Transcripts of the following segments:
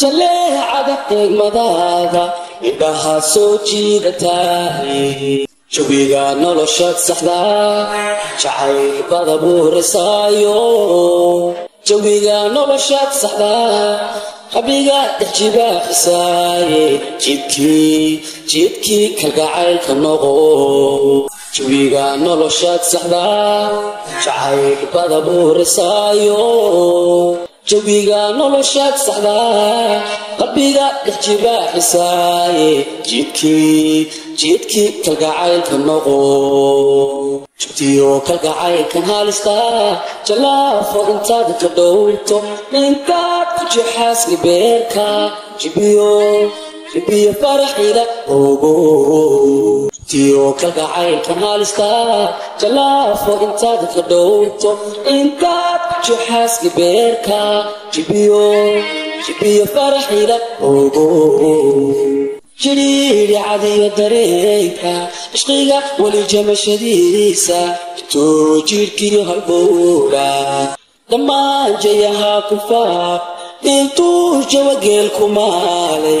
jaleecada eegmadaada idhaha soo jiidataay jawiga noloshaad saxdaa jacaylbada buurisaayo jawiga noloshaad saxdaa qabiga dhexjibaaxisaaye jidkii jidkii kalgacaylka noqo. Jawiga noloshaad saxdaa jacaylbada buurisaayo jawiga noloshaad saxdaa qabiga dhexjibaaxisaaye jidkii jidkii kalgacaylka noqo jugtiyo kalgacaylkan halistaa jalaafo intaad ka dhowrto intaad ku jexaasli beerka jibiyo jibiyo faraxida ogo jugtiyo kalgacaylkan halistaa jalaafo intaad ka dhowrto intaad ku jexaasli beerka jibiyo jibiyo faraxida ogo jiriiri cadiyo dareenka cishqiga weli jamashadiisa itoo jiirkiyo halbowga dhammaan jayahaa ku faaq intuu jawageel ku maalay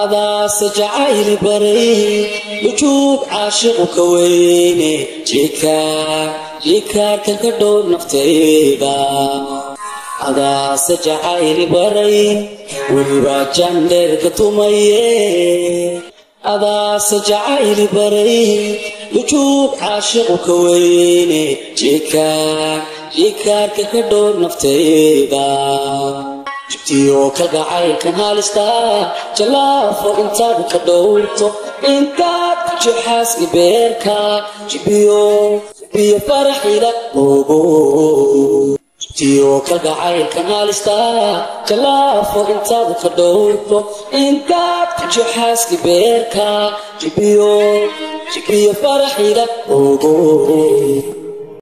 adaase jacayli baray wujuub caashiqu ka weyne jikaar jikaarka ka dhow naftayda adaase jacayli baray welibaa jandheerka tumaye adaase jacayli baray wujuub caashiqu ka weyne jikaar jikaarka ka dhow naftayda jugtiyo kalgacaylkan halistaa jalaafo intaad ka dhowrto intaad ku jexaasli beerka jibiyo jibiyo faraxida ogo jugtiyo kalgacaylkan halistaa jalaafo intaad ka dhowrto intaad ku jexaasli beerka jibiyo jibiyo faraxida ogo